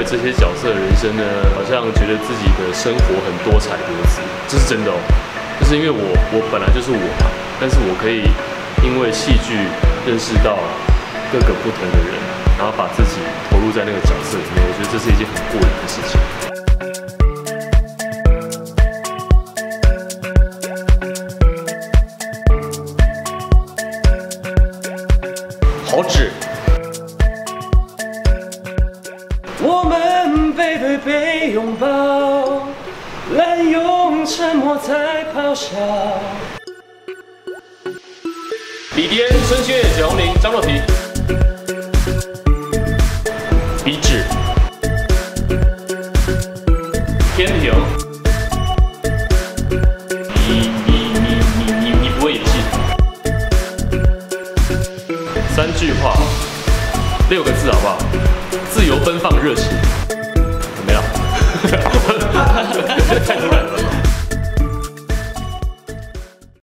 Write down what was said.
为这些角色的人生呢，好像觉得自己的生活很多彩多姿，这是真的哦。就是因为我我本来就是我嘛，但是我可以因为戏剧认识到各个不同的人，然后把自己投入在那个角色里面，我觉得这是一件很过瘾的事情。好纸。我们背对背拥抱，滥用沉默在咆哮。李迪恩、孙兴晔、蒋宏林、张若缇，笔纸，天平，你你你你你你不会演戏，三句话，六个字好不好？奔放热情，没了，太突然。